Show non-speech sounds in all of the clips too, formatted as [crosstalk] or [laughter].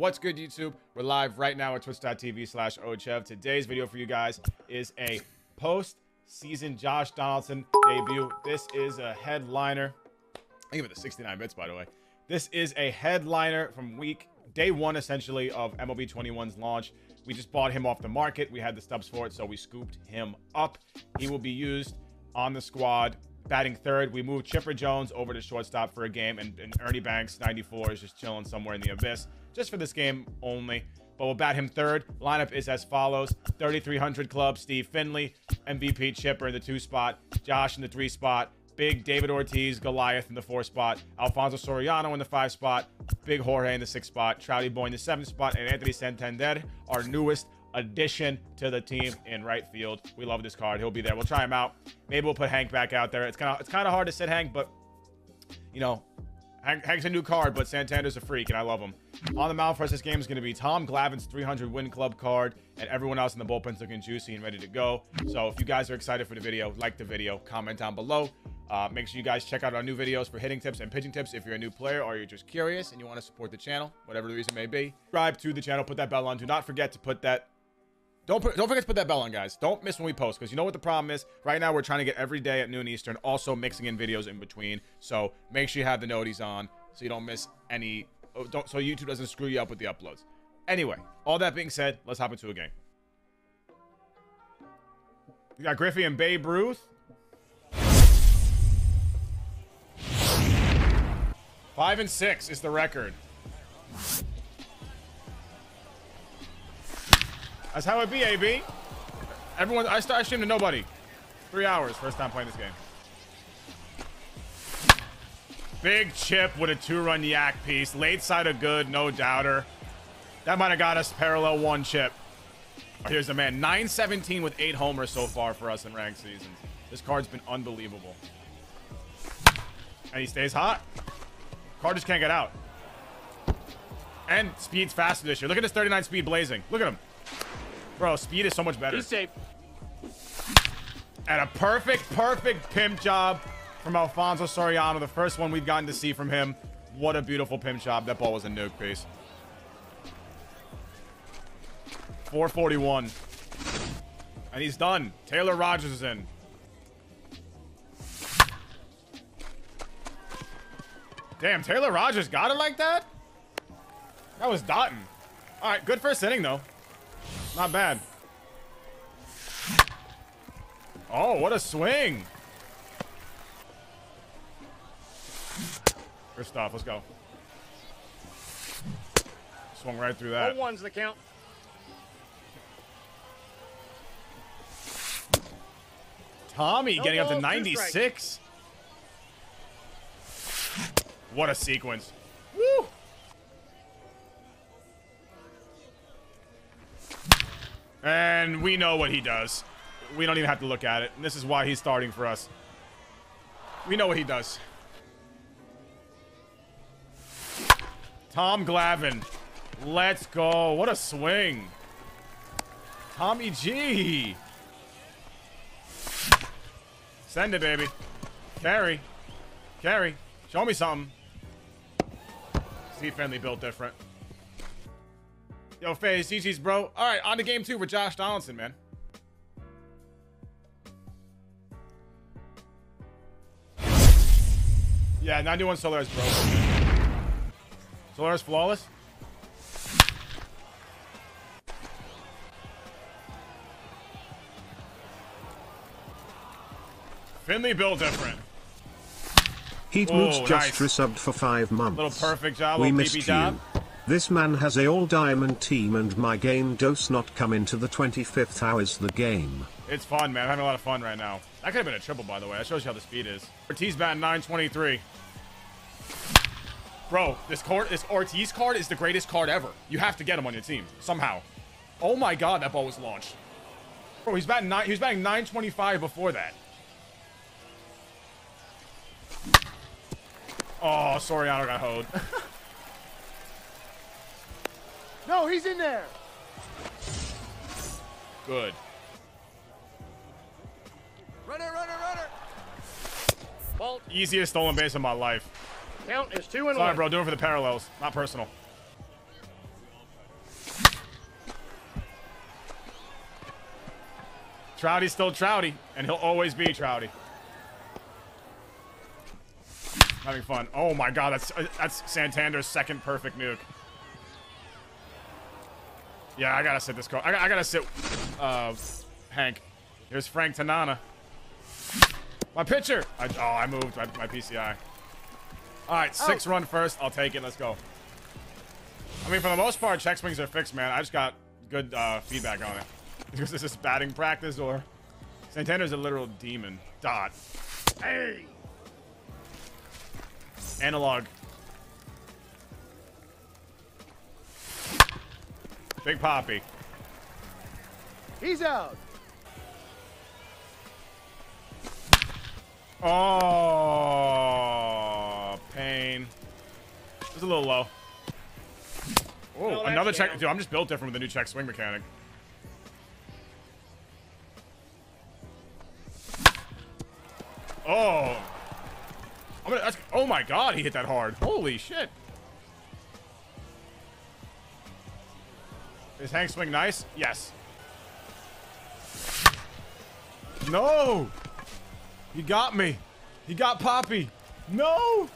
What's good, YouTube? We're live right now at twitch.tv slash OhChev. Today's video for you guys is a post-season Josh Donaldson debut. This is a headliner. I give it the 69 bits, by the way. This is a headliner from week day one, essentially, of MLB 21's launch. We just bought him off the market. We had the stubs for it, so we scooped him up. He will be used on the squad batting third. We moved Chipper Jones over to shortstop for a game, and, and Ernie Banks, 94, is just chilling somewhere in the abyss, just for this game only. But we'll bat him third. Lineup is as follows 3,300 club, Steve Finley, MVP Chipper in the two spot, Josh in the three spot, Big David Ortiz, Goliath in the four spot, Alfonso Soriano in the five spot, Big Jorge in the six spot, Trouty Boy in the seven spot, and Anthony Santander, our newest addition to the team in right field. We love this card. He'll be there. We'll try him out. Maybe we'll put Hank back out there. It's kind of it's kind of hard to sit Hank, but you know, Hank, Hank's a new card, but Santander's a freak, and I love him. On the mound for us this game is going to be Tom Glavine's 300 win club card, and everyone else in the bullpen's looking juicy and ready to go. So if you guys are excited for the video, like the video, comment down below. Uh, make sure you guys check out our new videos for hitting tips and pitching tips if you're a new player or you're just curious and you want to support the channel, whatever the reason may be. Subscribe to the channel, put that bell on. Do not forget to put that don't put, don't forget to put that bell on, guys. Don't miss when we post, because you know what the problem is. Right now, we're trying to get every day at noon Eastern, also mixing in videos in between. So make sure you have the noties on, so you don't miss any. oh, Don't so YouTube doesn't screw you up with the uploads. Anyway, all that being said, let's hop into a game. You got Griffey and Babe Ruth. Five and six is the record. That's how it be, AB. Everyone, I start streaming to nobody. Three hours, first time playing this game. Big chip with a two-run yak piece. Late side of good, no doubter. That might have got us parallel one chip. Oh, here's the man. 917 with eight homers so far for us in ranked seasons. This card's been unbelievable. And he stays hot. Card just can't get out. And speed's faster this year. Look at this 39 speed blazing. Look at him. Bro, speed is so much better. He's safe. And a perfect, perfect pimp job from Alfonso Soriano. The first one we've gotten to see from him. What a beautiful pimp job. That ball was a nuke piece. 441. And he's done. Taylor Rogers is in. Damn, Taylor Rogers got it like that? That was Dotton. All right, good first inning, though. Not bad. Oh, what a swing. Stuff. Let's go. Swung right through that. Oh, one's the count. Tommy No getting up to balls, two 96. What a sequence. And we know what he does. We don't even have to look at it. This is why he's starting for us. We know what he does. Tom Glavine. Let's go. What a swing. Tommy G. Send it, baby. Carry. Carry. Show me something. Steve Finley built different. Yo, Faye, GG's, bro. All right, on to game two for Josh Donaldson, man. Yeah, 91 Solaris, bro. Solaris flawless. Finley built different. Heat Moots just nice. resubbed for five months. Little perfect job, We little missed you. job. This man has a all diamond team and my game does not come into the 25th how is the game? It's fun, man. I'm having a lot of fun right now. That could have been a triple, by the way. That shows you how the speed is. Ortiz batting 923. Bro, this card, this Ortiz card is the greatest card ever. You have to get him on your team somehow. Oh my god, that ball was launched. Bro, he's batting nine. He was batting 925 before that. Oh, Soriano got hoed. [laughs] No, he's in there. Good. Runner, runner, runner. Fault. Easiest stolen base of my life. Count is two and Sorry, one. Sorry, bro. Doing for the parallels. Not personal. Trouty's still Trouty, and he'll always be Trouty. Having fun. Oh my god, that's uh, that's Santander's second perfect nuke. Yeah, I gotta sit this card. I, I, gotta sit uh, Hank. Here's Frank Tanana. My pitcher! I, oh, I moved my, my PCI. All right, six oh. run first. I'll take it. Let's go. I mean, for the most part, check swings are fixed, man. I just got good uh, feedback on it. [laughs] Because this is batting practice or... Santander's a literal demon. Dot. Hey! Analog. Big Poppy. He's out. Oh, pain. It's a little low. Oh, another check. Dude, I'm just built different with the new check swing mechanic. Oh. I'm gonna, oh my god, he hit that hard. Holy shit. Is Hank swing nice? Yes. No! He got me. He got Poppy. No!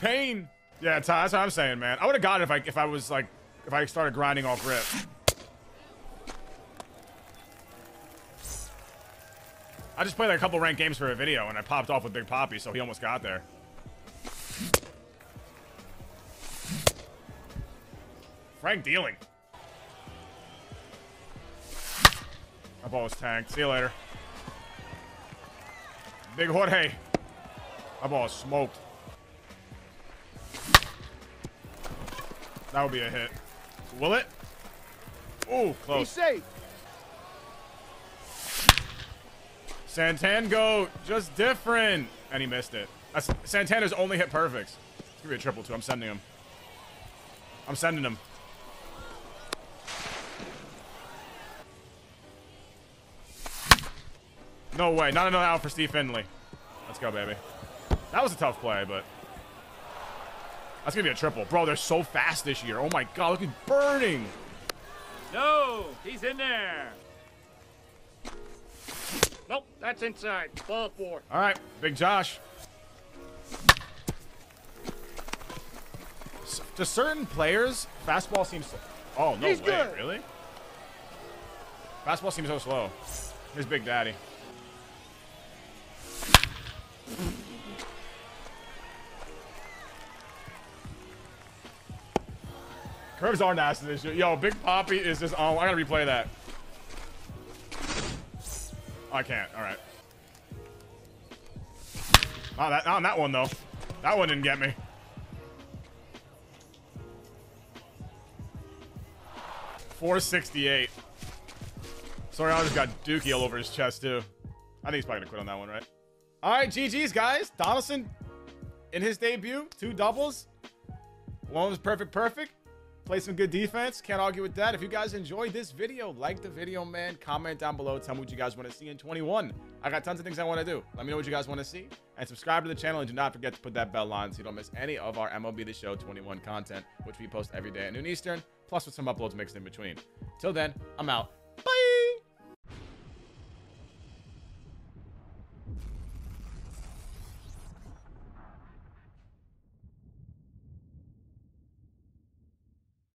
Pain. Yeah, that's what I'm saying, man. I would have got it if I if I was like if I started grinding off rip. I just played like a couple ranked games for a video and I popped off with Big Poppy, so he almost got there. Frank dealing. Ball was tanked. See you later. Big Jorge. My ball is smoked. That would be a hit. Will it? Oh, close. He's safe. Santango, just different. And he missed it. That's, Santana's only hit perfects. It's gonna be a triple two. I'm sending him. I'm sending him. No way. Not another out for Steve Finley. Let's go, baby. That was a tough play, but... That's gonna be a triple. Bro, they're so fast this year. Oh my god, look at burning. No, he's in there. Nope, that's inside. Ball four. All right, Big Josh. to certain players, fastball seems. Oh no He's way! Good. Really? Fastball seems so slow. Here's Big Daddy. Curves are nasty this year. Yo, Big Poppy is just on. I gotta replay that. Oh, I can't. All right. Oh, that, on that one, though. That one didn't get me. Four sixty-eight. Sorry, I just got Dookie all over his chest too. I think he's probably gonna quit on that one, right? All right, GG's guys. Donaldson in his debut, two doubles. One was perfect, perfect. Play some good defense. Can't argue with that. If you guys enjoyed this video, like the video, man. Comment down below. Tell me what you guys want to see in 21. I got tons of things I want to do. Let me know what you guys want to see. And subscribe to the channel. And do not forget to put that bell on so you don't miss any of our MLB The Show 21 content, which we post every day at noon Eastern, plus with some uploads mixed in between. Till then, I'm out.